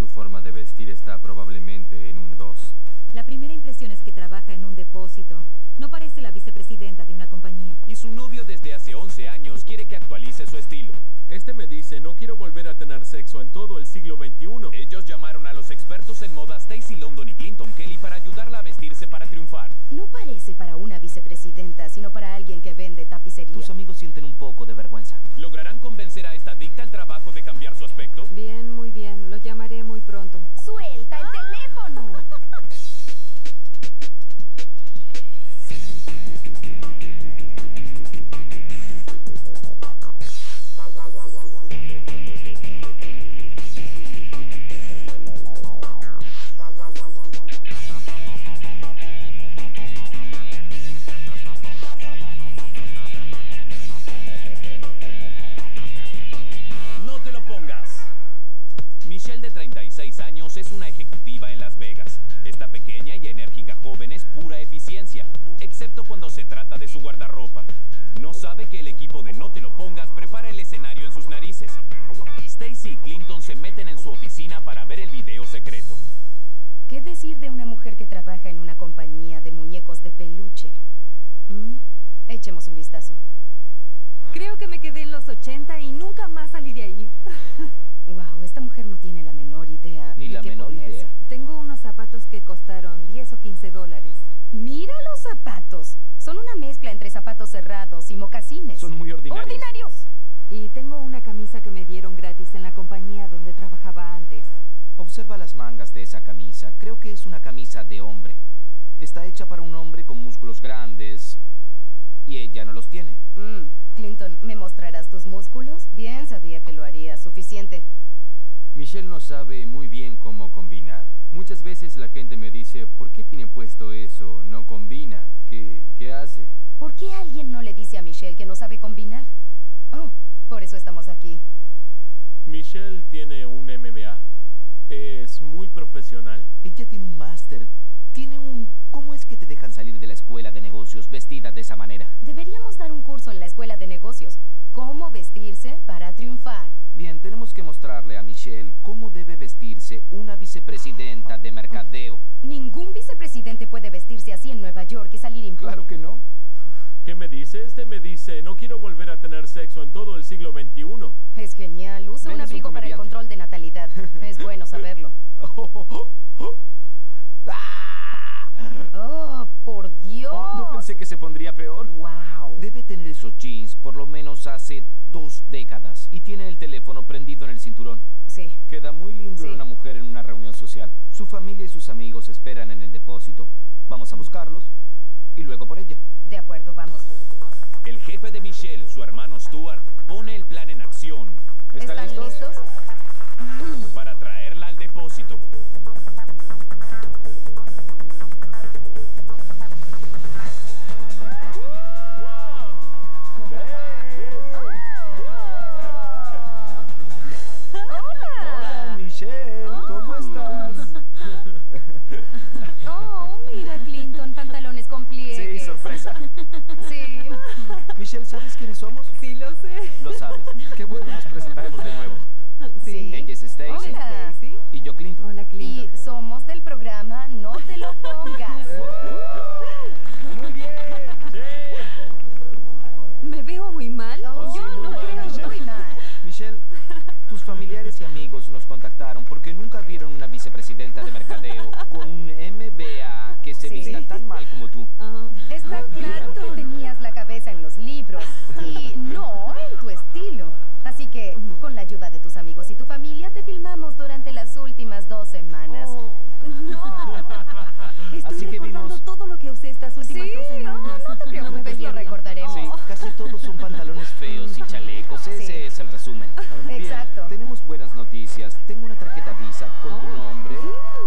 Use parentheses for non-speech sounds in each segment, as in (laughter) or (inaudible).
su forma de vestir está probablemente en un 2. La primera impresión es que trabaja en un depósito. No parece la vicepresidenta de una compañía. Y su novio desde hace 11 años quiere que actualice su estilo. Este me dice, no quiero volver a tener sexo en todo el siglo XXI. Ellos llamaron a los expertos en moda Stacy London y Clinton Kelly para ayudarla a vestirse para triunfar. No parece para una vicepresidenta, sino para alguien que vende tapicería. Tus amigos sienten un poco de vergüenza. ¿Lograrán convencer a esta adicta al trabajo de cambiar su aspecto? Bien, decir de una mujer que trabaja en una compañía de muñecos de peluche? ¿Mm? Echemos un vistazo. Creo que me quedé en los 80 y nunca más salí de ahí. (laughs) Wow, esta mujer no tiene la menor idea. Ni de la qué menor ponerse. idea. Tengo unos zapatos que costaron 10 o 15 dólares. Mira los zapatos. Son una mezcla entre zapatos cerrados y mocasines. Son muy ordinarios. ¡Ordinarios! Y tengo una camisa que me dieron gratis en la compañía donde trabajaba antes. Observa las mangas de esa camisa. Creo que es una camisa de hombre. Está hecha para un hombre con músculos grandes y ella no los tiene. Mm, Clinton, ¿me mostrarás tus músculos? Bien, sabía que lo haría. Suficiente. Michelle no sabe muy bien cómo combinar. Muchas veces la gente me dice, ¿por qué tiene puesto eso? No combina. ¿Qué, qué hace? ¿Por qué alguien no le dice a Michelle que no sabe combinar? Oh, por eso estamos aquí. Michelle tiene un MBA. Es muy profesional. Ella tiene un máster. Tiene un... ¿Cómo es que te dejan salir de la escuela de negocios vestida de esa manera? Deberíamos dar un curso en la escuela de negocios. ¿Cómo vestirse para triunfar? Bien, tenemos que mostrarle a Michelle cómo debe vestirse una vicepresidenta de mercadeo. Ningún vicepresidente puede vestirse así en Nueva York y salir impune. Claro que no. ¿Qué me dice? Este me dice, no quiero volver a tener sexo en todo el siglo XXI. Es genial. Usa Ben un abrigo para el control de natalidad. es bueno saberlo. (laughs) ¡Ah! Oh, por Dios. Oh, no pensé que se pondría peor. Wow. Debe tener esos jeans por lo menos hace dos décadas y tiene el teléfono prendido en el cinturón. Sí. Queda muy lindo Sí. en una mujer en una reunión social. Su familia y sus amigos esperan en el depósito. Vamos a buscarlos y luego por ella. De acuerdo, vamos. El jefe de Michelle, su hermano Stuart, pone el plan en acción ¿Están, listos? para traerla al depósito. Hola, sorpresa. Sí. Michelle, ¿sabes quiénes somos? Sí, lo sé. Lo sabes. Qué bueno, nos presentaremos de nuevo. Sí. Ella es Stacy Hola. Stacy. y yo Clinton. Hola, Y Clinton. somos del programa No te lo pongas. (laughs) Muy bien. ¿Me veo muy mal? Oh, sí, yo muy no mal, creo Michelle. muy mal. Michelle, tus familiares y amigos nos contactaron porque nunca vieron una vicepresidenta de mercadeo con un MBA que se Sí. vista tan mal como tú. Ah, Está claro que tenías la cabeza en los libros y no en tu estilo. Así que, con la ayuda de tus amigos y tu familia, te filmamos durante las últimas dos semanas. oh, no. Estoy Así que recordando vimos- todo lo que usé estas últimas Sí, dos no, semanas. no te me preocupes, ves lo bien. recordaremos. Sí, casi todos son pantalones feos y chalecos. Ese Sí. es el resumen. Bien, Exacto. tenemos buenas noticias. Tengo una tarjeta Visa con tu Oh. nombre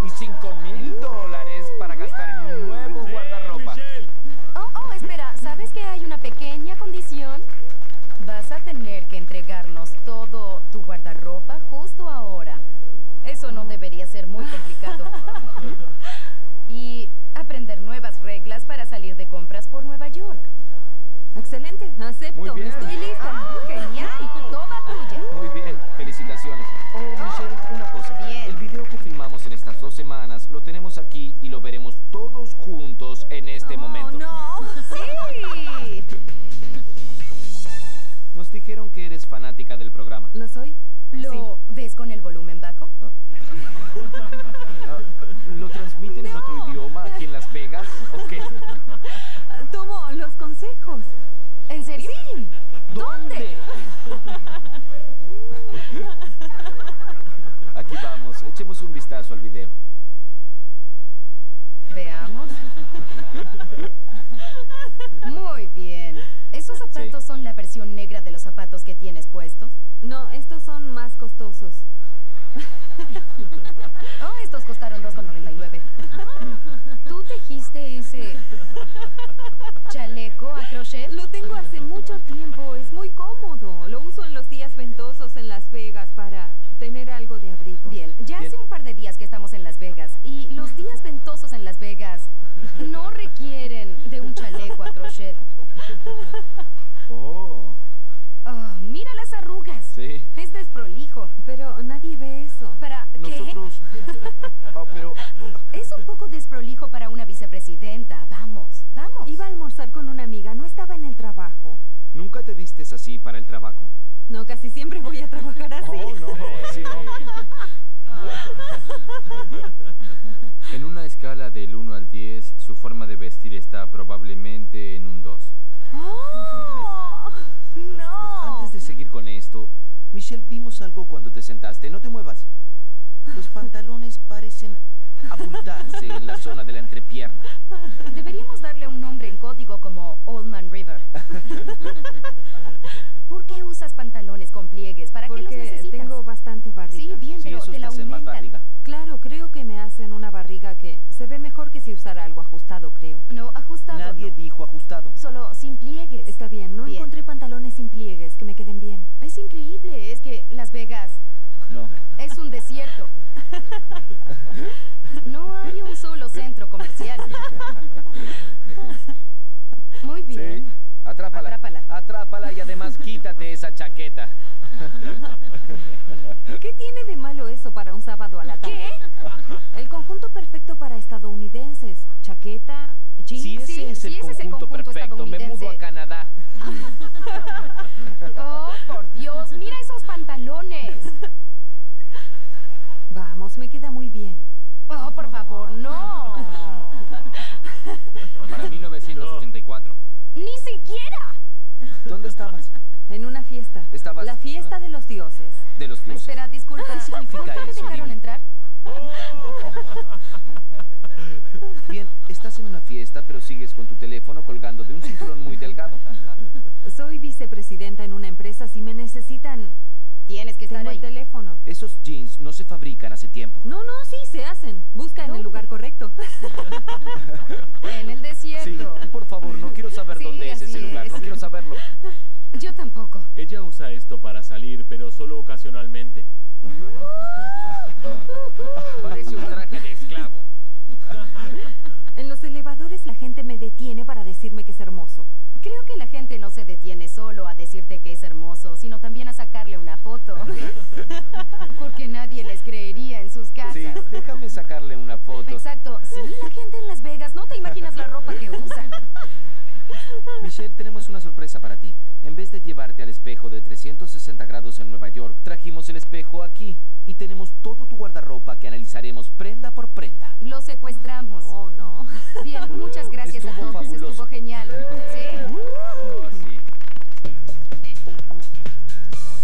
y 5 mil dólares para gastar en un nuevo guardarropa. Michelle. Oh, oh, espera, ¿sabes que hay una pequeña condición? Vas a tener que entregarnos todo tu guardarropa justo ahora. Eso no debería ser muy complicado. (laughs) Y aprender nuevas reglas para salir de compras por Nueva York. Excelente, acepto. Estoy lista. (laughs) Genial, toda tuya. Muy bien, felicitaciones. Oh, Michelle, una cosa. Bien. El video que filmamos en estas dos semanas lo tenemos aquí y lo veremos todos juntos en este Oh, momento. no. (laughs) Sí. Dijeron que eres fanática del programa. ¿Lo soy? ¿Lo ves con el volumen bajo? Ah, (laughs) ¿Lo transmiten en otro idioma aquí en Las Vegas? ¿O qué? Tomo los consejos. ¿En serio? Sí. ¿Dónde? (laughs) Aquí vamos, echemos un vistazo al video. Veamos. (laughs) Muy bien. ¿Esos zapatos Sí. son la versión negra de los zapatos que tienes puestos? No, estos son más costosos. (laughs) Oh, estos costaron 2,99. (laughs) ¿Tú tejiste ese chaleco a crochet? Lo tengo hace mucho tiempo, es muy cómodo. Lo uso en los días ventosos en Las Vegas para tener algo de abrigo. Bien, ya Bien. hace un par de días que estamos en Las Vegas y los días ventosos en Las Vegas no requieren de un chaleco a crochet. (laughs) Oh, Oh, mira las arrugas. sí. Es desprolijo. Pero nadie ve eso. ¿Para qué? Nosotros... (laughs) Oh, pero... Es un poco desprolijo para una vicepresidenta. Vamos, vamos. Iba a almorzar con una amiga, no estaba en el trabajo. ¿Nunca te vistes así para el trabajo? No, casi siempre voy a trabajar así. Oh, no, así no. (laughs) En una escala del 1 al 10, su forma de vestir está probablemente en un 2. ¡Oh! ¡No! Antes de seguir con esto, Michelle, vimos algo cuando te sentaste. No te muevas. Los pantalones parecen abultarse en la zona de la entrepierna. Deberíamos darle un nombre en código como Old Man River. (laughs) ¿Por qué usas pantalones con pliegues? ¿Para qué los Porque necesitas? tengo bastante barriga. Sí, bien, Sí, pero te la hacen más aumentan. barriga. Claro, creo que me hacen una barriga que se ve mejor que si usara algo ajustado, creo. No, ajustado. Nadie no. dijo ajustado. Solo sin pliegues. Está bien, no Bien. encontré pantalones sin pliegues que me queden bien. Es increíble, es que Las Vegas No. es un desierto. (laughs) No hay un solo centro comercial. (laughs) Muy bien. Sí. Atrápala. Atrápala. Atrápala y además (laughs) quítate esa chaqueta. ¿Qué tiene de malo eso para un sábado a la tarde? ¿Qué? El conjunto perfecto para estadounidenses. Chaqueta, jeans. Si ese Sí, es sí, el ese es el conjunto conjunto perfecto, me mudo a estadounidense. Canadá. Oh, por Dios, mira esos pantalones. Vamos, me queda muy bien. Oh, por favor, no. Para 1984. Ni siquiera. ¿Dónde estabas? En una fiesta. Estabas- La fiesta de los dioses. De los dioses. Espera, disculpa. ¿Por significa qué te eso? dejaron Dime. entrar? (laughs) Bien, estás en una fiesta, pero sigues con tu teléfono colgando de un cinturón muy delgado. Soy vicepresidenta en una empresa. Si me necesitan, Tienes que estar tengo el teléfono. Esos jeans no se fabrican hace tiempo. No, no, sí, se hacen. Busca en el lugar correcto. (laughs) En el Sí, desierto. por favor, no quiero saber Sí, dónde es ese lugar. es. No quiero saberlo. Yo tampoco. Ella usa esto para salir, pero solo ocasionalmente. (laughs) Parece un traje de esclavo. (laughs) En los elevadores la gente me detiene para decirme que es hermoso. Creo que la gente no se detiene solo a decirte que es hermoso, sino también a sacarle una foto. (laughs) Porque nadie les creería en sus casas. Sí, déjame sacarle una foto. Exacto. Sí, la gente en Las Vegas, no te imaginas la ropa que usa. Michelle, tenemos una sorpresa para ti. En vez de llevarte al espejo de 360 grados en Nueva York, trajimos el espejo aquí. Y tenemos todo tu guardarropa que analizaremos prenda por prenda. Lo secuestramos. Oh, no. Bien, muchas gracias a todos. fabuloso. Estuvo genial. Sí. Oh, sí.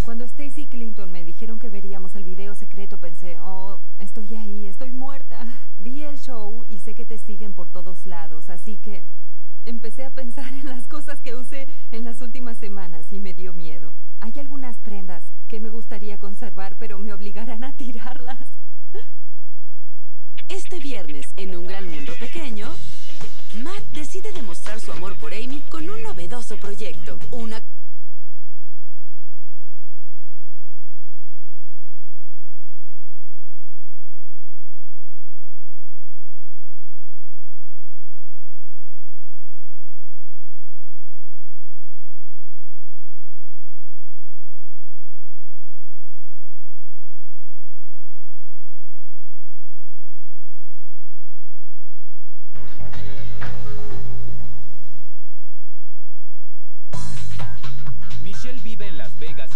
Cuando Stacy y Clinton me dijeron que veríamos el video secreto, pensé, oh, estoy ahí, estoy muerta. Vi el show y sé que te siguen por todos lados, así que empecé a pensar en las cosas que usé en las últimas semanas y me dio miedo. Hay algunas prendas que me gustaría conservar, pero me obligarán a tirarlas. Este viernes, en Un Gran Mundo Pequeño, Matt decide demostrar su amor por Amy con un novedoso proyecto, una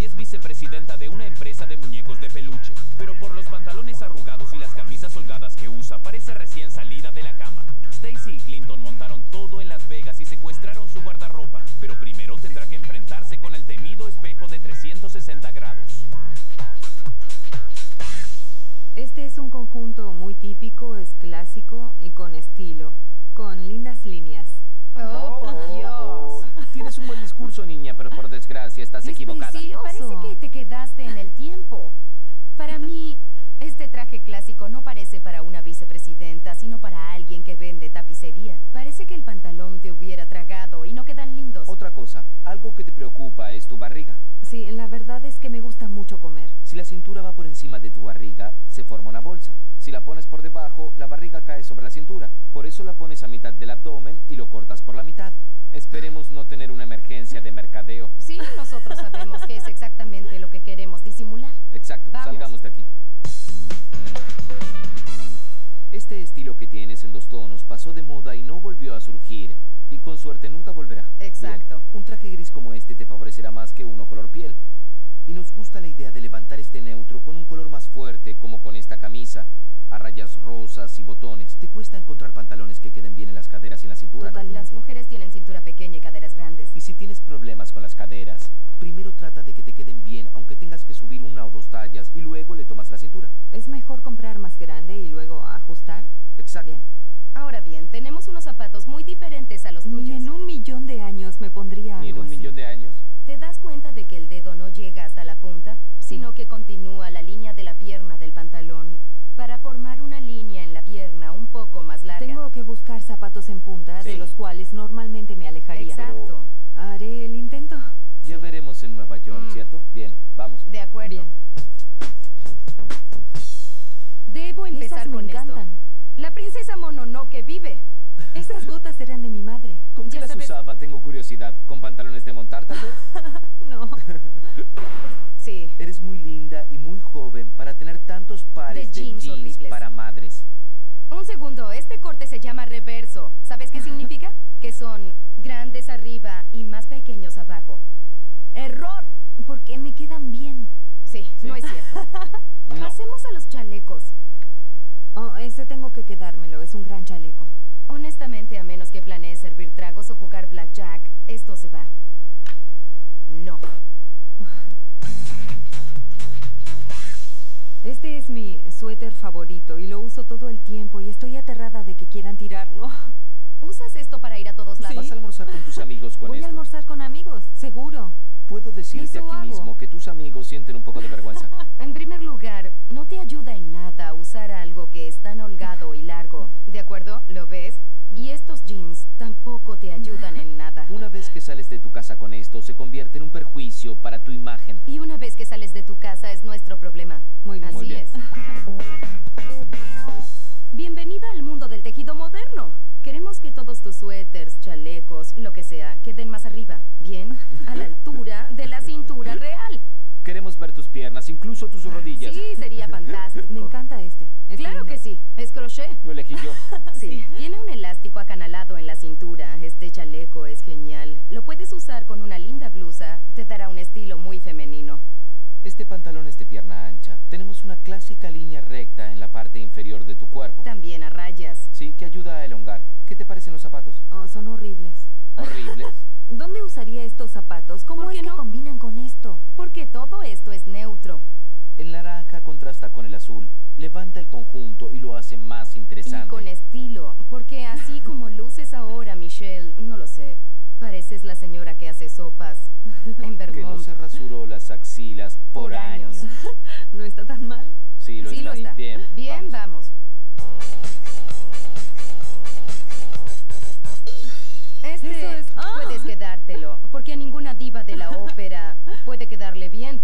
es vicepresidenta de una empresa de muñecos de peluche, pero por los pantalones arrugados y las camisas holgadas que usa parece recién salida de la cama. Stacy y Clinton montaron todo en Las Vegas y secuestraron su guardarropa, pero primero tendrá que enfrentarse con el temido espejo de 360 grados. Este es un conjunto muy típico, es clásico y con estilo, con lindas líneas. Oh, por Dios. Tienes un buen discurso, niña, pero por desgracia estás Es equivocada. precioso. Parece que te quedaste en el tiempo. Para mí, este traje clásico no parece para una vicepresidenta, sino para alguien que vende tapicería. Parece que el pantalón te hubiera tragado y no quedan lindos. Otra cosa, algo que te preocupa es tu barriga. Sí, la verdad es que me gusta mucho comer. Si la cintura va por encima de tu barriga, se forma una bolsa. Si la pones por debajo, la barriga cae sobre la cintura. Por eso la pones a mitad del abdomen y lo cortas por la mitad. Esperemos no tener una emergencia de mercadeo. Sí, nosotros sabemos que es exactamente lo que queremos disimular. Exacto, Vamos. salgamos de aquí. Este estilo que tienes en dos tonos pasó de moda y no volvió a surgir. Y con suerte nunca volverá. Exacto. Bien, un traje gris como este te favorecerá más que uno color piel. Y nos gusta la idea de levantar este neutro con un color más fuerte, como con esta camisa, a rayas rosas y botones. Te cuesta encontrar pantalones que queden bien en las caderas y en la cintura. ¿no? Totalmente. Las mujeres tienen cintura pequeña y caderas grandes. Y si tienes problemas con las caderas, primero trata de que te queden bien, aunque tengas que subir una o dos tallas, y luego le tomas la cintura. ¿Es mejor comprar más grande y luego ajustar? Exacto. Bien. Ahora bien, tenemos unos zapatos muy diferentes a los tuyos. Ni en un millón de años me pondría Ni en algo un así. millón de años. ¿Te das cuenta de que el dedo no llega hasta la punta, sino que continúa la línea de la pierna del pantalón para formar una línea en la pierna un poco más larga? Tengo que buscar zapatos en punta, de los cuales normalmente me alejaría. Exacto. Haré el intento. Ya veremos en Nueva York, Mm. ¿cierto? Bien, vamos. De acuerdo. Bien. Debo empezar Esas me con encantan. esto. La princesa Mononoke vive. Esas botas eran de mi madre. ¿Con qué Ya las sabes- usaba? Tengo curiosidad. ¿Con pantalones de montar, tal vez? (laughs) No. (laughs) Sí. Eres muy linda y muy joven para tener tantos pares De de, jeans jeans, horribles. para madres. Un segundo, este corte se llama reverso. ¿Sabes qué significa? (laughs) Que son grandes arriba y más pequeños abajo. ¡Error! Porque me quedan bien. Sí, Sí. no es cierto. No. Pasemos a los chalecos. Oh, ese tengo que quedármelo. Es un gran chaleco. Honestamente, a menos que planees servir tragos o jugar blackjack, esto se va. No. Este es mi suéter favorito y lo uso todo el tiempo y estoy aterrada de que quieran tirarlo. ¿Usas esto para ir a todos lados? ¿Vas a almorzar con tus amigos con Voy esto? a almorzar con amigos, seguro. Puedo decirte Eso aquí hago. mismo que tus amigos sienten un poco de vergüenza. (laughs) En primer lugar, no te ayuda en nada usar algo que es tan holgado y largo. ¿De acuerdo? ¿Lo ves? Y estos jeans tampoco te ayudan en nada. (laughs) Una vez que sales de tu casa con esto, se convierte en un perjuicio para tu imagen. Y una vez que sales de tu casa es nuestro problema. Muy bien. Así Muy bien. es. (laughs) Bienvenida al mundo del tejido moderno. Queremos que todos tus suéteres, chalecos, lo que sea, queden más arriba. Bien, a la altura de la cintura real. Queremos ver tus piernas, incluso tus rodillas. Sí, sería fantástico. Me encanta este. Es Claro lindo. que sí. Es crochet. Lo elegí yo. (laughs) Sí, (laughs) tiene un elástico acanalado en la cintura. Este chaleco es genial. Lo puedes usar con una linda blusa. Te dará un estilo muy femenino. Este pantalón es de pierna ancha. Tenemos una clásica línea recta en la parte inferior de tu cuerpo. También a rayas. Sí, que ayuda a elongar. ¿Qué te parecen los zapatos? Oh, son horribles. Horribles. (laughs) ¿Dónde usaría estos zapatos? ¿Cómo ¿Por es que no? combinan? Porque todo esto es neutro. El naranja contrasta con el azul. Levanta el conjunto y lo hace más interesante. Y con estilo. Porque así (laughs) como luces ahora, Michelle, no lo sé. Pareces la señora que hace sopas (laughs) en que no Vermont. se rasuró las axilas por, Por años. años. (laughs) No está tan mal. Sí, lo sí está. lo está. Bien, Bien, vamos. vamos. Este Eso es- ¡Ah! puedes quedártelo, porque a ninguna diva de la ópera puede quedarle bien.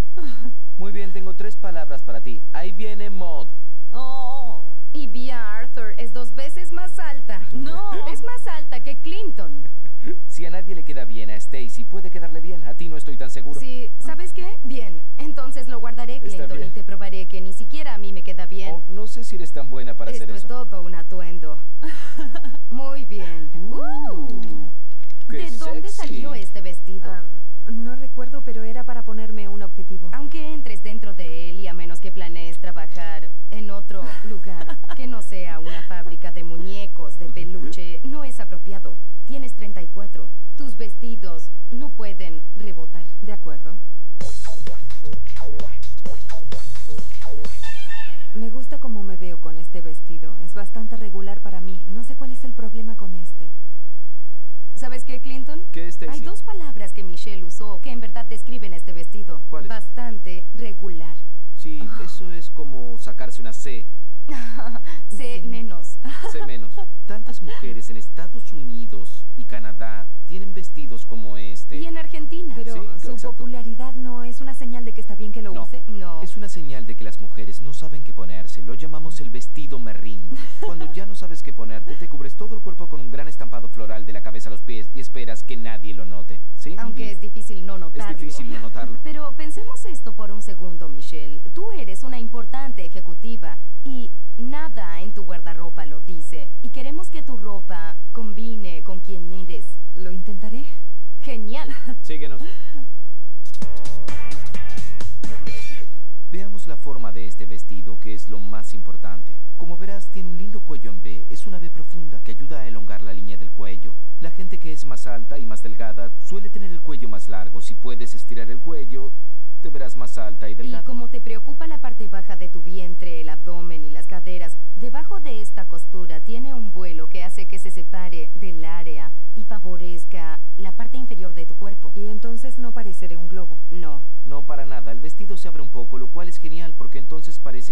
Muy bien, tengo tres palabras para ti. Ahí viene Maud. Oh, Y Bea Arthur es dos veces más alta. No. (laughs) Es más alta que Clinton. Si a nadie le queda bien a Stacy, puede quedarle bien. A ti no estoy tan seguro. Sí, ¿sabes qué? Bien, entonces lo guardaré, Clinton, y te probaré que ni siquiera a mí me queda bien. Oh, no sé si eres tan buena para Esto hacer es eso. todo un bastante regular para mí. No sé cuál es el problema con este. ¿Sabes qué, Clinton? ¿Qué, Stacy? Hay dos palabras que Michelle usó que en verdad describen este vestido. ¿Cuáles? Bastante regular. Sí, eso es como sacarse una. C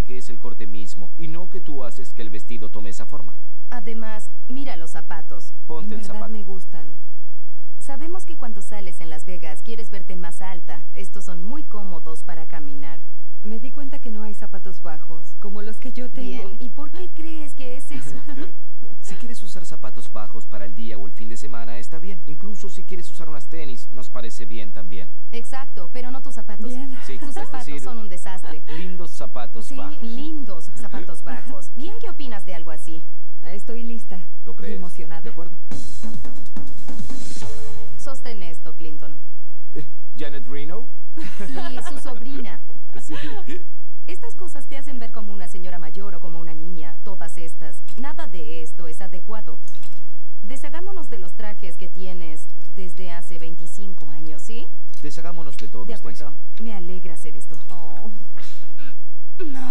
que es el corte mismo y no que tú haces que el vestido tome esa forma. Además, mira los zapatos. Ponte en el verdad zapato. me gustan. Sabemos que cuando sales en Las Vegas quieres verte más alta. Estos son muy cómodos para caminar. Me di cuenta que no hay zapatos bajos, como los que yo tengo. Bien, ¿y por qué crees que es eso? (laughs) Si quieres usar zapatos bajos para el día o el fin de semana, está bien. Incluso si quieres usar unas tenis, nos parece bien también. Exacto, pero no tus zapatos. Bien. Sí, Tus es zapatos decir, son un desastre. Lindos zapatos Sí, bajos. lindos zapatos bajos. Bien, ¿qué opinas de algo así? Estoy lista. ¿Lo y crees? emocionada. ¿De acuerdo? Sostén esto, Clinton. Eh, Janet Reno. Y su sobrina. (laughs) Sí. Estas cosas te hacen ver como una señora mayor o como una niña, todas estas. Nada de esto es adecuado. Deshagámonos de los trajes que tienes desde hace 25 años, ¿sí? Deshagámonos de todo, De Stacy. acuerdo. Me alegra hacer esto. Oh, No.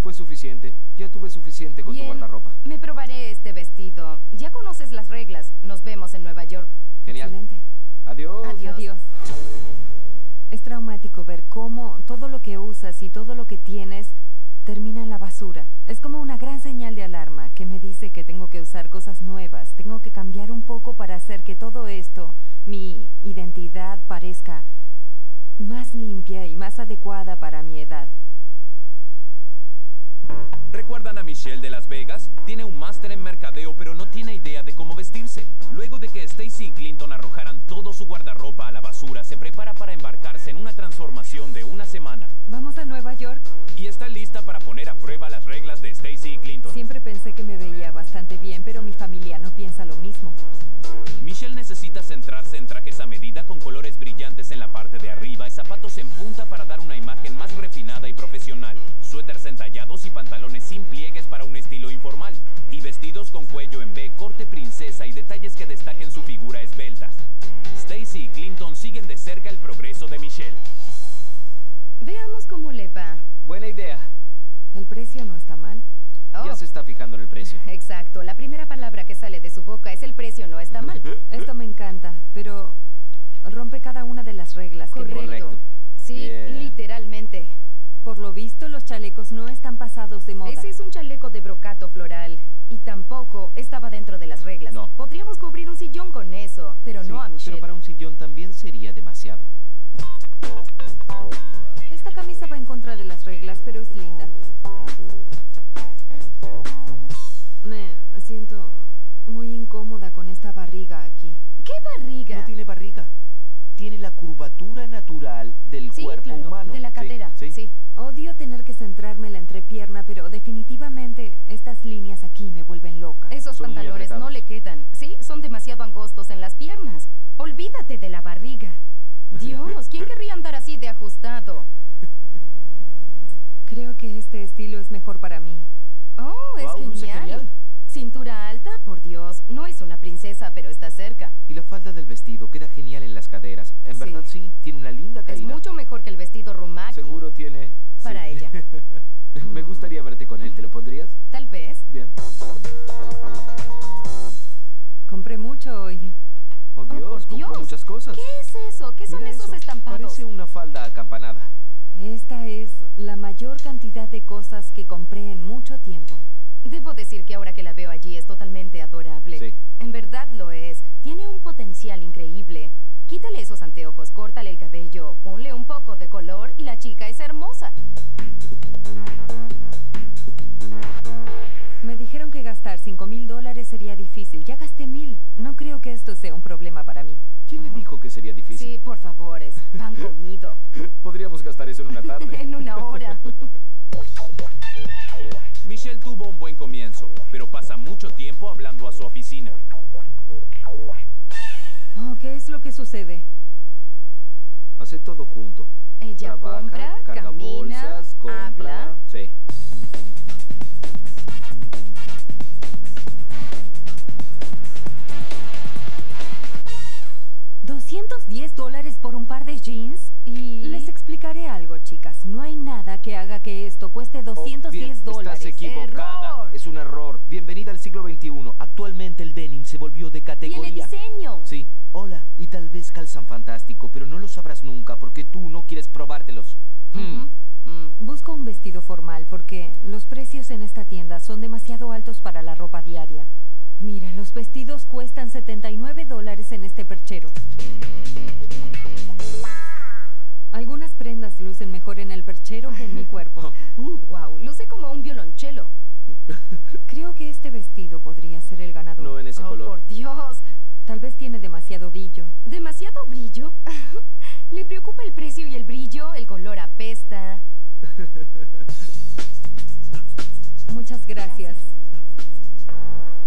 Fue suficiente. Ya tuve suficiente con tu guardarropa. me probaré este vestido. Ya conoces las reglas. Nos vemos en Nueva York. Genial. excelente. Adiós. Adiós. Adiós. Es traumático ver cómo todo lo que usas y todo lo que tienes termina en la basura. Es como una gran señal de alarma que me dice que tengo que usar cosas nuevas, tengo que cambiar un poco para hacer que todo esto, mi identidad, parezca más limpia y más adecuada para mi edad. ¿Recuerdan a Michelle de Las Vegas? Tiene un máster en mercadeo, pero no tiene idea de cómo vestirse. Luego de que Stacy y Clinton arrojaran todo su guardarropa a la basura, se prepara para embarcarse en una transformación de una semana. Vamos a Nueva York. Y está lista para poner a prueba las reglas de Stacy y Clinton. Siempre pensé que me veía bastante bien, pero mi familia no piensa lo mismo. Michelle necesita centrarse en trajes a medida con colores brillantes en la parte de arriba y zapatos en punta para dar una imagen más refinada y profesional. Suéteres entallados y pantalones sin pliegues para un estilo informal. Y vestidos con cuello en B, corte princesa y detalles que destaquen su figura esbelta. Stacy y Clinton siguen de cerca el progreso de Michelle. Veamos cómo le va. Buena idea. El precio no está mal. Oh, Ya se está fijando en el precio. (laughs) Exacto. La primera palabra que sale de su boca es el precio, no está mal. (laughs) Esto me encanta, pero rompe cada una de las reglas que me- Correcto. Correcto. Sí, Bien. literalmente. Por lo visto, los chalecos no están pasados de moda. Ese es un chaleco de brocato floral. Y tampoco estaba dentro de las reglas. No. Podríamos cubrir un sillón con eso, pero Sí, no a Michelle. Pero para un sillón también sería demasiado. Esta camisa va en contra de las reglas, pero es linda. Me siento muy incómoda con esta barriga aquí. ¿Qué barriga? No tiene barriga. Tiene la curvatura natural del sí, cuerpo claro, humano. de la Sí, cadera. Sí, sí. Odio tener que centrarme en la entrepierna, pero definitivamente estas líneas aquí me vuelven loca. Esos Son pantalones no le quedan. Sí, son demasiado angostos en las piernas. Olvídate de la barriga. (laughs) Dios, ¿quién querría andar así de ajustado? Creo que este estilo es mejor para mí. Oh, es luce genial. genial. Cintura alta, por Dios. No es una princesa, pero está cerca. Y la falda del vestido queda genial en las caderas. En Sí. verdad sí, tiene una linda Es caída. mucho mejor que el vestido rumaki. Seguro tiene para ella. (laughs) Me gustaría verte con él, ¿te lo pondrías? Tal vez. Bien. Compré mucho hoy. Oh, Dios, por compró Dios. muchas cosas. ¿Qué es eso? ¿Qué son Mira esos eso, estampados? Parece una falda acampanada. Esta es la mayor cantidad de cosas que compré en mucho tiempo. Debo decir que ahora que la veo allí es totalmente adorable. Sí. En verdad lo es. Tiene un potencial increíble. Quítale esos anteojos, córtale mi cuerpo. (laughs) Wow, luce como un violonchelo. Creo que este vestido podría ser el ganador. No en ese oh, color. por Dios. Tal vez tiene demasiado brillo. ¿Demasiado brillo? (laughs) ¿Le preocupa el precio y el brillo? El color apesta. Muchas gracias.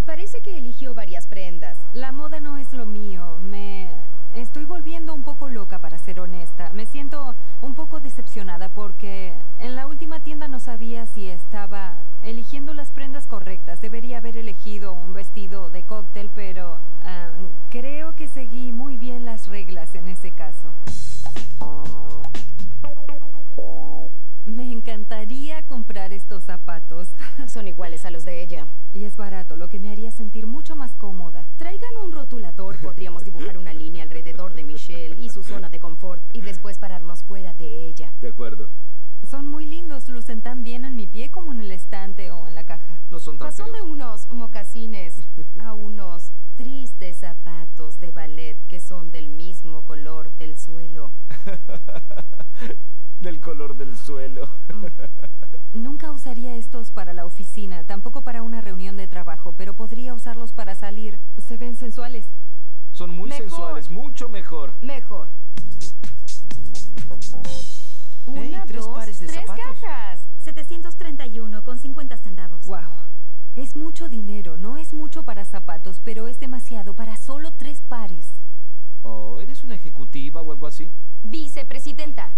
Parece que eligió varias prendas. La moda no es lo mío. Me estoy volviendo un poco loca, para ser honesta. Me siento un poco decepcionada porque en la última tienda no sabía si estaba eligiendo las prendas correctas. Debería haber elegido un vestido de cóctel, pero ah, creo que seguí muy bien las reglas en ese caso. Me encantaría comprar estos zapatos. (laughs) Son iguales a los de ella. y es barato, lo que me haría sentir mucho más cómoda. Traigan un rotulador. Podríamos dibujar (laughs) una línea alrededor de Michelle y su zona de confort y después pararnos fuera de ella. De acuerdo. Son muy lindos, lucen tan bien en mi pie como en el estante o en la caja. No son tan Pasó de feos. unos mocasines (laughs) a unos tristes zapatos de ballet que son del mismo color del suelo. (laughs) Del color del suelo. Nunca usaría estos para la oficina, tampoco para una reunión de trabajo, pero podría usarlos para salir. Se ven sensuales. Son muy Mejor. sensuales, mucho mejor. Mejor. Una, tres dos, pares de tres zapatos. cajas. 731 con 50 centavos. Wow. Es mucho dinero, no es mucho para zapatos, pero es demasiado para solo tres pares. Oh, ¿eres una ejecutiva o algo así? Vicepresidenta.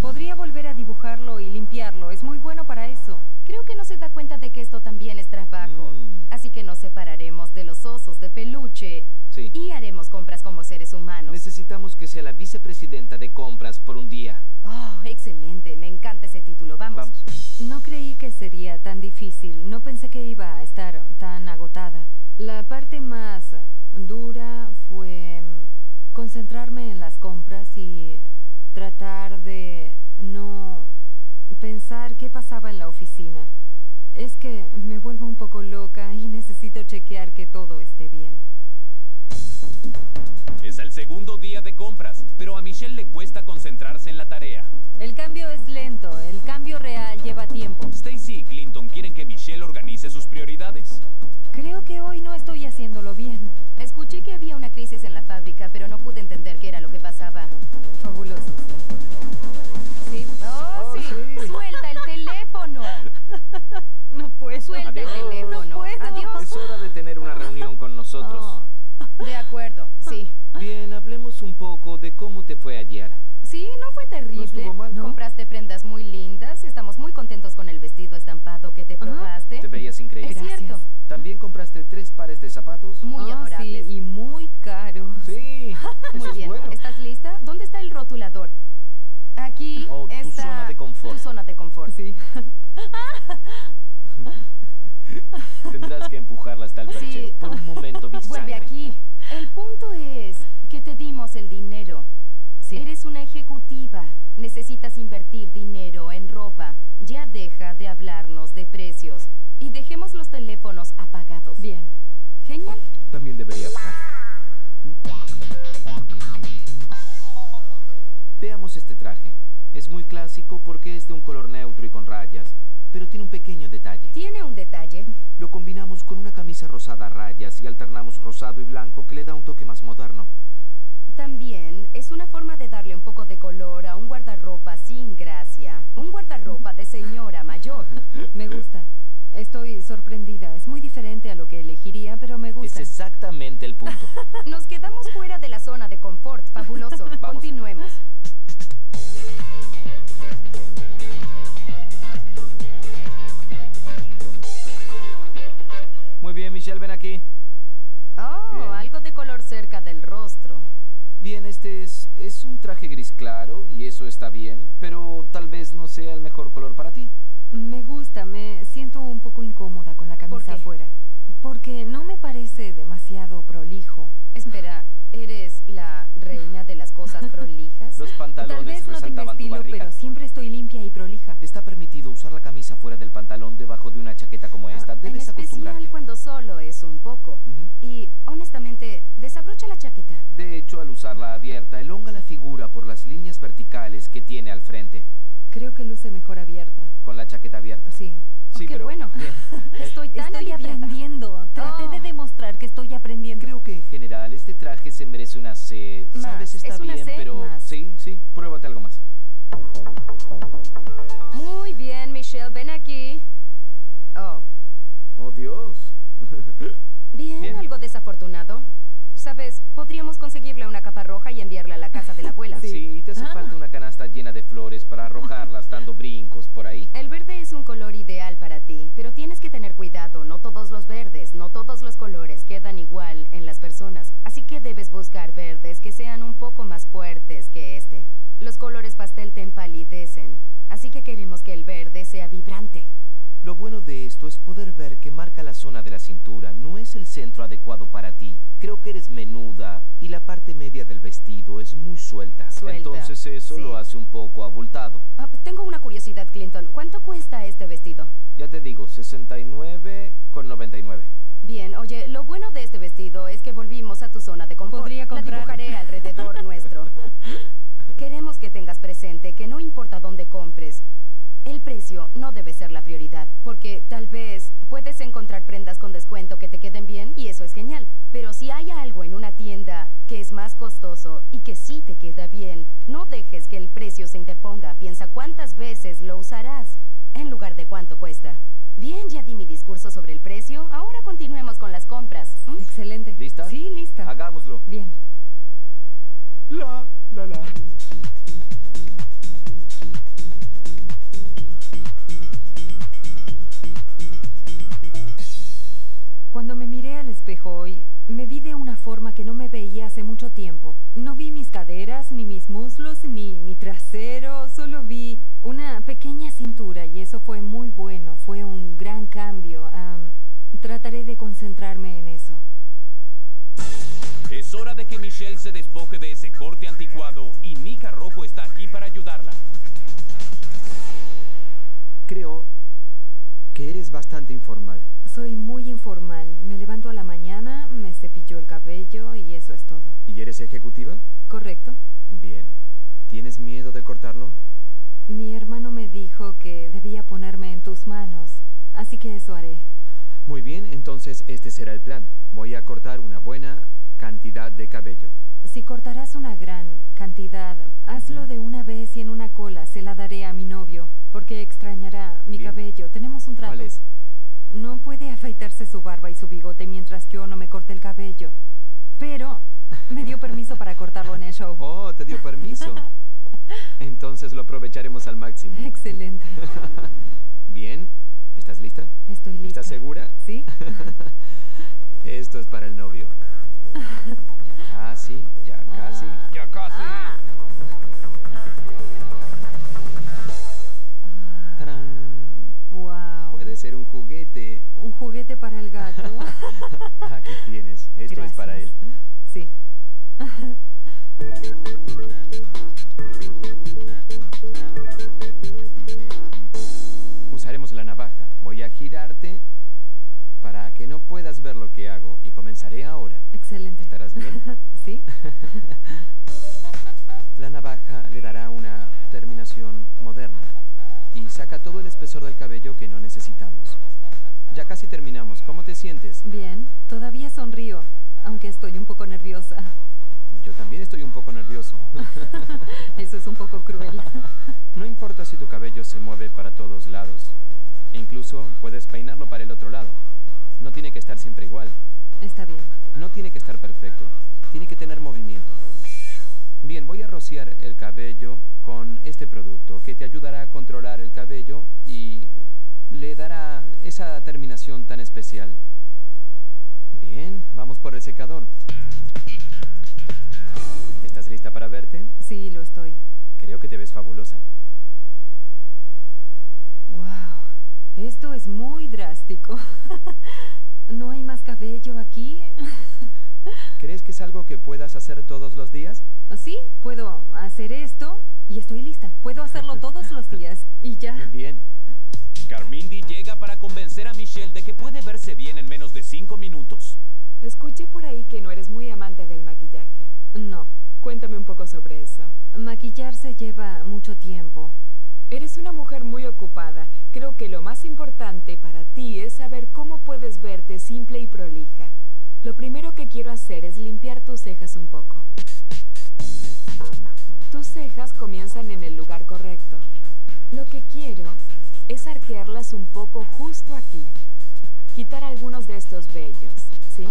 Podría volver a dibujarlo y limpiarlo, es muy bueno para eso. Creo que no se da cuenta de que esto también es trabajo. Mm. Así que nos separaremos de los osos de peluche Sí. y haremos compras como seres humanos. Necesitamos que sea la vicepresidenta de compras por un día. Oh, excelente. Me encanta ese título. Vamos. Vamos. No creí que sería tan difícil, no pensé que iba a estar tan agotada. La parte más dura fue concentrarme en las compras y tratar de no pensar qué pasaba en la oficina. Es que me vuelvo un poco loca y (laughs) necesito chequear que todo esté bien. Es el segundo día de compras, pero a Michelle le cuesta concentrarse en la tarea. El cambio es lento, el cambio real lleva tiempo. Stacy y Clinton quieren que Michelle organice sus prioridades. Creo que hoy no estoy haciéndolo bien. Escuché que había una crisis en la fábrica, pero no pude entender qué era lo que pasaba. Fabuloso. Sí. Oh, Oh, sí. sí. Suelta el teléfono. (laughs) No puedo. Suelta Adiós. el teléfono. No puedo. Adiós. Es hora de tener una reunión con nosotros. Oh. De acuerdo. Sí. Bien, hablemos un poco de cómo te fue ayer. Sí, no fue terrible. No estuvo mal, ¿no? Compraste prendas muy lindas. Estamos muy contentos con el vestido estampado que te probaste. Te veías increíble. Es Gracias. cierto. También compraste tres pares de zapatos. Muy Oh, adorables. Sí, y muy caros. Sí, eso Muy es bien. bueno. ¿Estás lista? ¿Dónde está el rotulador? Aquí de confort. Sí. Tendrás que empujarla hasta el Sí. perchero por un momento, Vuelve bisangre. aquí. El punto es que te dimos el dinero. Sí. Eres una ejecutiva. Necesitas invertir dinero en ropa. Ya deja de hablarnos de precios. Y dejemos los teléfonos apagados. Bien. Genial. También debería bajar. Veamos este traje. Es muy clásico porque es de un color neutro y con rayas, pero tiene un pequeño detalle. Tiene un detalle. Lo combinamos con una camisa rosada a rayas y alternamos rosado y blanco que le da un toque más moderno. También es una forma de darle un poco de color a un guardarropa sin gracia. Un guardarropa de señora mayor. (laughs) Me gusta. Estoy sorprendida. Es muy diferente a lo que elegiría, pero me Es gusta. exactamente el punto. (laughs) Nos quedamos fuera de Es, un traje gris claro y eso está bien, pero tal vez no sea el mejor color para ti. Me gusta. Me siento un poco incómoda con la ¿Por camisa qué? afuera. Porque no me parece demasiado prolijo. Espera, (laughs) ¿eres la reina de las cosas prolijas? Los pantalones Tal vez no tenga resaltaban tu estilo, barriga. pero siempre estoy limpia y prolija. Está permitido usar la camisa fuera del pantalón debajo de una chaqueta como esta. Ah, Debes en acostumbrarte. especial cuando solo es un poco. Ujú. Y, honestamente, desabrocha la chaqueta. De hecho, al usarla abierta, elonga la figura por las líneas verticales que tiene al frente, Creo que luce mejor abierta. con la chaqueta abierta. Sí. Oh, qué pero- bueno. bien. (laughs) Estoy tan Estoy aliviada. aprendiendo. Traté Oh. de demostrar que estoy aprendiendo. Creo que en general este traje se merece una C. Más, Sabes, está es una bien, C pero más. sí, sí, pruébate algo más. Muy bien, Michelle, ven aquí. Oh, Oh, Dios. (laughs) bien, Bien. algo desafortunado. Sabes, podríamos conseguirle una capa roja y enviarla a la casa de la abuela. Sí, te hace Ah. falta una canasta llena de flores para arrojarlas dando brincos por ahí. El verde es un color ideal para ti, pero tienes que tener cuidado. No todos los verdes, no todos los colores quedan igual en las personas. Así que debes buscar verdes que sean un poco más fuertes que este. Los colores pastel te empalidecen, así que queremos que el verde sea vibrante. Lo bueno de esto es poder ver que marca la zona de la cintura. No es el centro adecuado para ti. Creo que eres menuda y la parte media del vestido es muy suelta. Suelta, Entonces eso sí. lo hace un poco abultado. Ah, tengo una curiosidad, Clinton. ¿Cuánto cuesta este vestido? Ya te digo, 69 con 99. Bien, oye, lo bueno de este vestido es que volvimos a tu zona de confort. Podría La comprar. dibujaré alrededor nuestro. Queremos que tengas presente que no importa dónde compres, el precio no debe ser la prioridad, porque tal vez puedes encontrar prendas con descuento que te queden bien y eso es genial. Pero si hay algo en una tienda que es más costoso y que sí te queda bien, no dejes que el precio se interponga. Piensa cuántas veces lo usarás en lugar de cuánto cuesta. Bien, ya di mi discurso sobre el precio. Ahora continuemos con las compras. ¿m? Excelente. ¿Lista? Sí, lista. Hagámoslo. Bien. La, la, la. Cuando me miré al espejo hoy, me vi de una forma que no me veía hace mucho tiempo. No vi mis caderas, ni mis muslos, ni mi trasero, solo vi una pequeña cintura y eso fue muy bueno, fue un gran cambio. Am, trataré de concentrarme en eso. Es hora de que Michelle se despoje de ese corte anticuado y Nika Rojo está aquí para ayudarla. Creo que eres bastante informal. Soy muy informal. Me levanto a la mañana, me cepillo el cabello y eso es todo. ¿Y eres ejecutiva? ¿Correcto? Bien. ¿Tienes miedo de cortarlo? Mi hermano me dijo que debía ponerme en tus manos, así que eso haré. Muy bien, entonces este será el plan. Voy a cortar una buena cantidad de cabello. Si cortarás una gran cantidad, hazlo de una vez y en una cola se la daré a mi novio, porque extrañará mi Bien. cabello. Tenemos un trato. ¿Cuál es? No puede afeitarse su barba y su bigote mientras yo no me corte el cabello. Pero me dio permiso para cortarlo en el show. (laughs) Oh, te dio permiso. (laughs) Entonces lo aprovecharemos al máximo. Excelente. (laughs) Bien, ¿estás lista? Estoy lista. ¿Estás segura? ¿Sí? (laughs) Esto es para el novio. (laughs) Ya casi, ya casi, ya casi. ser un juguete. ¿Un juguete para el gato? (laughs) Aquí tienes. Esto es para él. Sí. Usaremos la navaja. Voy a girarte para que no puedas ver lo que hago y comenzaré ahora. Excelente. ¿Estarás bien? (laughs) ¿Sí? (laughs) La navaja le dará una terminación moderna y saca todo el espesor del cabello que no necesitamos. Ya casi terminamos. ¿Cómo te sientes? Bien. Todavía sonrío, aunque estoy un poco nerviosa. (laughs) Yo también estoy un poco nervioso. Eso es un poco cruel. No importa si tu cabello se mueve para todos lados. E incluso puedes peinarlo para el otro lado. No tiene que estar siempre igual. Está bien. No tiene que estar perfecto. Tiene que tener movimiento. Bien, voy a rociar el cabello con este producto que te ayudará a controlar el cabello y le dará esa terminación tan especial. Bien, vamos por el secador. ¿Estás lista para verte? Sí, lo estoy. Creo que te ves fabulosa. Wow. Esto es muy drástico. (laughs) ¿No hay más cabello aquí? (laughs) ¿Crees que es algo que puedas hacer todos los días? Sí, puedo hacer esto y estoy lista. Puedo hacerlo todos los días y ya. Bien. Carmindi llega para convencer a Michelle de que puede verse bien en menos de cinco minutos. Escuché por ahí que no eres muy amante del maquillaje. No. Cuéntame un poco sobre eso. Maquillarse lleva mucho tiempo. Eres una mujer muy ocupada. Creo que lo más importante para ti es saber cómo puedes verte simple y prolija. Lo primero que quiero hacer es limpiar tus cejas un poco. Tus cejas comienzan en el lugar correcto. Lo que quiero es arquearlas un poco justo aquí. Quitar algunos de estos vellos, ¿sí?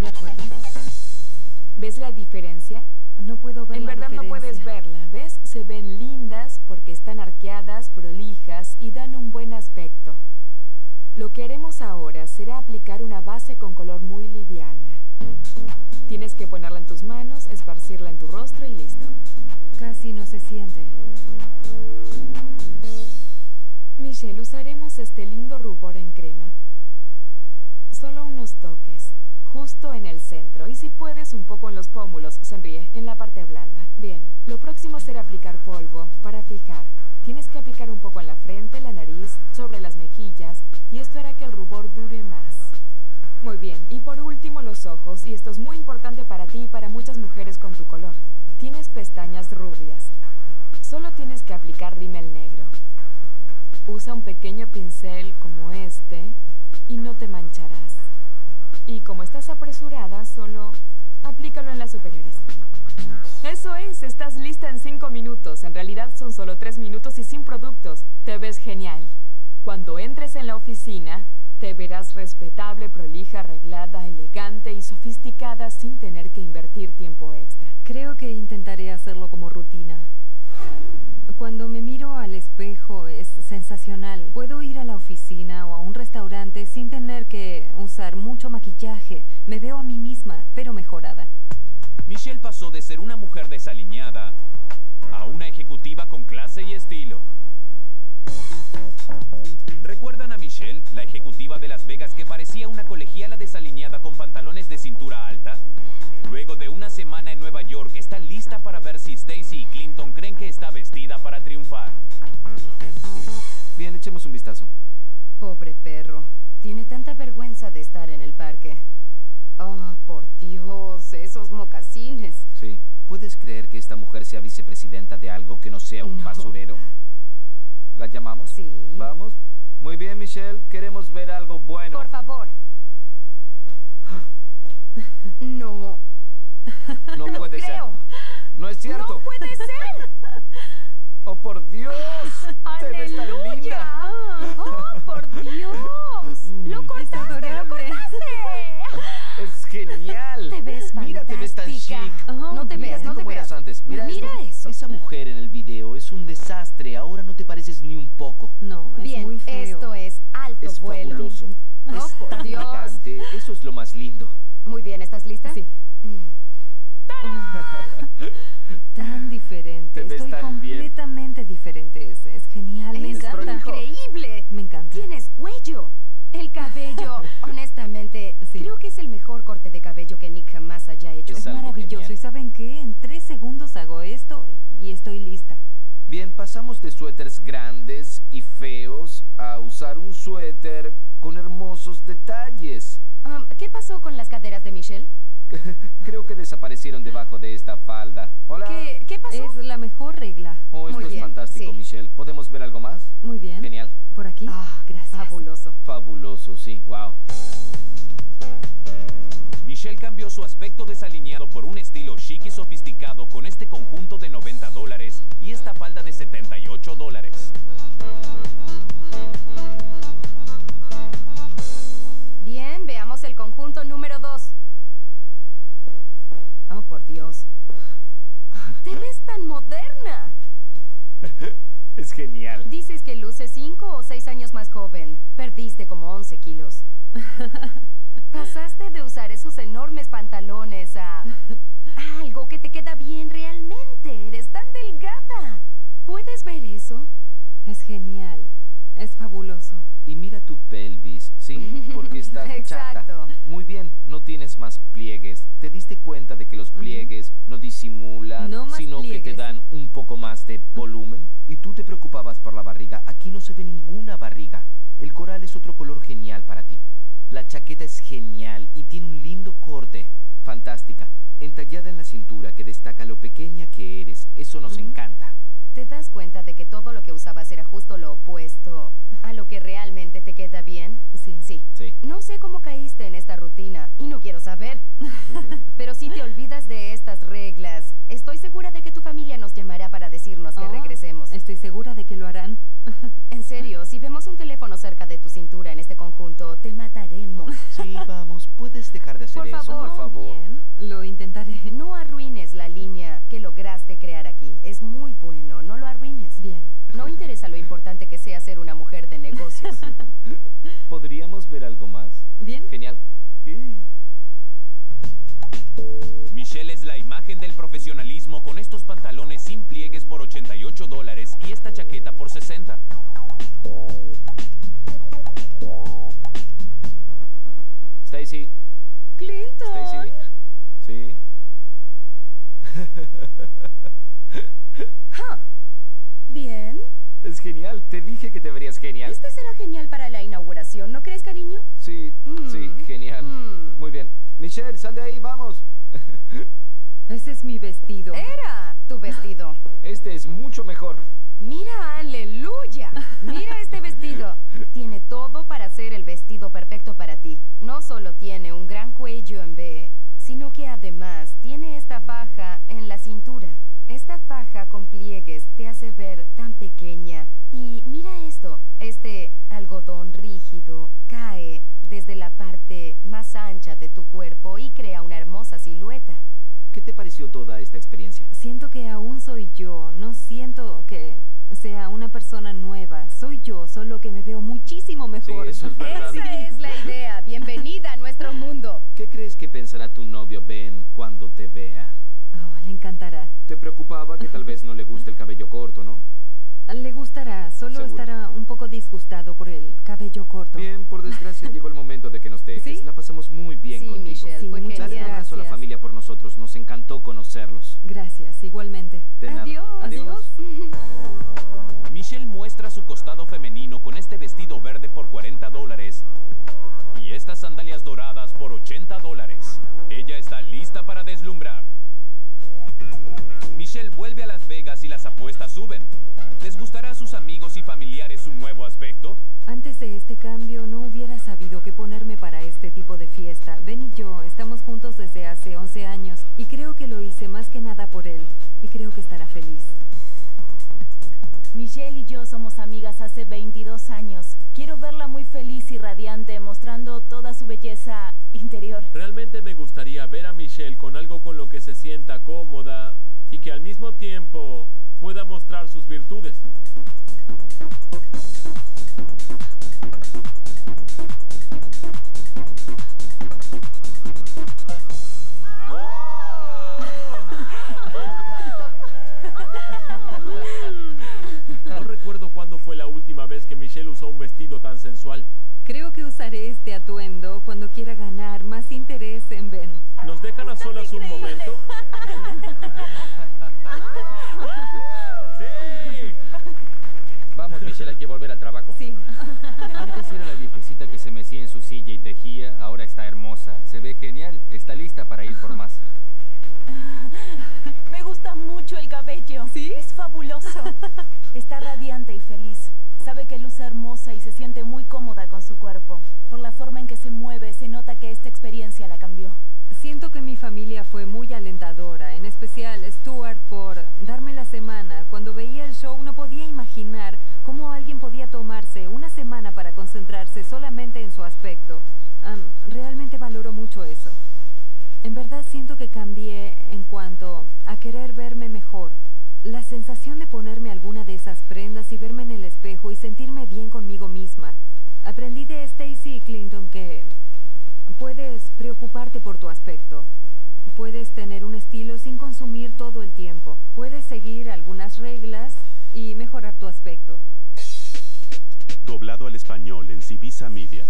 De acuerdo. ¿Ves la diferencia? No puedo ver En la verdad diferencia. verla, ¿ves? Se ven lindas porque están arqueadas, prolijas y dan un buen aspecto. Lo que haremos ahora será aplicar una base con color muy liviana. Tienes que ponerla en tus manos, esparcirla en tu rostro y listo. Casi no se siente. Michelle, usaremos este lindo rubor en crema. Solo unos toques, justo en el centro y si puedes un poco en los pómulos, sonríe, en la parte blanda. Bien, lo próximo será aplicar polvo para fijar. Tienes que aplicar un poco en la frente, la nariz, sobre las mejillas y esto hará que el rubor dure más. Muy bien, y por último los ojos, y esto es muy importante para ti y para muchas mujeres con tu color. Tienes pestañas rubias. Solo tienes que aplicar rímel negro. Usa un pequeño pincel como este y no te mancharás. Y como estás apresurada, solo aplícalo en las superiores. Eso es, estás lista en cinco minutos. En realidad son solo tres minutos y sin productos. Te ves genial. Cuando entres en la oficina, te verás respetable, prolija, arreglada, elegante y sofisticada sin tener que invertir tiempo extra. Creo que intentaré hacerlo como rutina. Cuando me miro al espejo es Puedo ir a la oficina o a un restaurante sin tener que usar mucho maquillaje. Me veo a mí misma, pero mejorada. Michelle pasó de ser una mujer desaliñada a una ejecutiva con clase y estilo. ¿Recuerdan a Michelle, la ejecutiva de Las Vegas que parecía una colegiala desaliñada con pantalones de cintura alta? Luego de una semana en Nueva York, está lista para ver si Stacy y Clinton creen que está vestida para triunfar. Bien, echemos un vistazo. Pobre perro. Tiene tanta vergüenza de estar en el parque. Oh, por Dios, esos mocasines. Sí. ¿Puedes creer que esta mujer sea vicepresidenta de algo que no sea un No. basurero? ¿La llamamos? Sí. Vamos. Muy bien, Michelle. Queremos ver algo bueno. Por favor. (gasps) No. No (laughs) puede ser. No es cierto. No puede ser. (laughs) Oh, por Dios. Te ves tan ¡Aleluya! linda. ¡Oh, por (laughs) Dios! ¡Lo Mm. cortaste! ¡Lo adorable. cortaste! (laughs) Es genial. Te ves Mira, te ves tan fantástica. chic. Oh, no te Mírate veas, no te veas. antes. Mira, Mira esto. eso. Esa mujer en el video es un desastre. Ahora no te pareces ni un poco. No, es Bien, muy feo. esto es alto Es vuelo. fabuloso. (laughs) Oh, es por tan Dios. Eso es lo más lindo. Muy bien, ¿estás lista? Sí. Mm. (laughs) Tan diferente. Te ves Estoy tan bien. completamente diferente. Es, es genial. Me Es encanta. increíble. Me encanta. Tienes cuello. El cabello, honestamente, Sí. creo que es el mejor corte de cabello que Nick jamás haya hecho. Es Es algo maravilloso. genial. ¿Y saben qué? En tres segundos hago esto y estoy lista. Bien, pasamos de suéteres grandes genial. Dices que luces 5 o 6 años más joven. Perdiste como 11 kilos. (laughs) Pasaste de usar esos enormes pantalones a a algo que te queda bien realmente. Eres tan delgada. ¿Puedes ver eso? Es genial. Es fabuloso. Y mira tu pelvis, ¿sí? Porque está Exacto. chata. Muy bien, no tienes más pliegues. ¿Te diste cuenta de que los pliegues no disimulan, No más sino que te pliegues. dan un poco más de volumen? Y tú te preocupabas por la barriga. Aquí no se ve ninguna barriga. El coral es otro color genial para ti. La chaqueta es genial y tiene un lindo corte. Fantástica. Entallada en la cintura que destaca lo pequeña que eres. Eso nos encanta. ¿Te das cuenta de que todo lo que usabas era justo lo opuesto a lo que realmente te queda bien? Sí. Sí. Sí. No sé cómo caíste en esta rutina y no quiero saber. Pero si te olvidas de estas reglas, estoy segura de que tu familia nos llamará para decirnos que Oh, regresemos. Estoy segura de que lo harán. En serio, si vemos un teléfono cerca de tu cintura en este conjunto, te mataremos. Sí, vamos. ¿Puedes dejar de hacer Por eso, favor. por favor? Bien, lo intentaré. No arruines la línea que lograste crear aquí. Es muy bueno, no lo arruines. Bien. No interesa lo importante que sea ser una mujer de negocios. ¿Podríamos ver algo más? Bien. Genial. Michelle es la imagen del con estos pantalones sin pliegues por 88 dólares y esta chaqueta por 60. Stacy. Clinton. Stacy. Sí. (laughs) Ja. Bien. Es genial. Te dije que te verías genial. Este será genial para la inauguración, ¿no crees, cariño? Sí, Mm. sí, genial. Mm. Muy bien. Michelle, sal de ahí, vamos. (laughs) Ese es mi vestido. Era tu vestido. Este es mucho mejor. Mira, aleluya. Mira este vestido. Tiene todo para ser el vestido perfecto para ti. No solo tiene un gran cuello en B, sino que además tiene esta faja en la cintura. Esta faja con pliegues te hace ver tan pequeña. Y mira esto, este algodón rígido cae desde la parte más ancha de tu cuerpo y crea una hermosa silueta. ¿Qué te pareció toda esta experiencia? Siento que aún soy yo. No siento que sea una persona nueva. Soy yo, solo que me veo muchísimo mejor. eso es verdad. Esa es la idea. Bienvenida a nuestro mundo. ¿Qué crees que pensará tu novio Ben cuando te vea? Oh, le encantará. Te preocupaba que tal vez no le guste el cabello corto, ¿no? Le gustará, solo Seguro. estará un poco disgustado por el cabello corto. Bien, por desgracia llegó el momento de que nos dejes. ¿Sí? La pasamos muy bien Sí, contigo. Michelle, Sí, muchas Dale un abrazo a la familia por nosotros. Nos encantó conocerlos. Gracias, igualmente. De nada. Adiós. Adiós. (laughs) Michelle muestra su costado femenino con este vestido verde por 40 dólares y estas sandalias doradas por 80 dólares. Ella está lista para deslumbrar. Michelle vuelve a Las Vegas y las apuestas suben. ¿Les gustará a sus amigos y familiares su nuevo aspecto? Antes de este cambio no hubiera sabido qué ponerme para este tipo de fiesta. Ben y yo estamos juntos desde hace 11 años y creo que lo hice más que nada por él y creo que estará feliz. Michelle y yo somos amigas hace 22 años. Quiero verla muy feliz y radiante, mostrando toda su belleza interior. Realmente me gustaría ver a Michelle con algo con lo que se sienta cómoda y que al mismo tiempo pueda mostrar sus virtudes. (laughs) No recuerdo cuándo fue la última vez que Michelle usó un vestido tan sensual. Creo que usaré este atuendo cuando quiera ganar más interés en Ben. ¿Nos dejan a solas un momento? ¡Sí! Vamos, Michelle, hay que volver al trabajo. Sí. Antes era la viejecita que se mecía en su silla y tejía, ahora está hermosa. Se ve genial, está lista para ir por más. (laughs) Me gusta mucho el cabello. ¿Sí? Es fabuloso. (laughs) Está radiante y feliz. Sabe que luce hermosa y se siente muy cómoda con su cuerpo. Por la forma en que se mueve, se nota que esta experiencia la cambió. Siento que mi familia fue muy alentadora, en especial Stuart por darme la semana. Cuando veía el show no podía imaginar cómo alguien podía tomarse una semana para concentrarse solamente en su aspecto. Am, realmente valoro mucho eso. En verdad siento que cambié en cuanto a querer verme mejor. La sensación de ponerme alguna de esas prendas y verme en el espejo y sentirme bien conmigo misma. Aprendí de Stacy Clinton que puedes preocuparte por tu aspecto. Puedes tener un estilo sin consumir todo el tiempo. Puedes seguir algunas reglas y mejorar tu aspecto. Doblado al español en Civisa Media.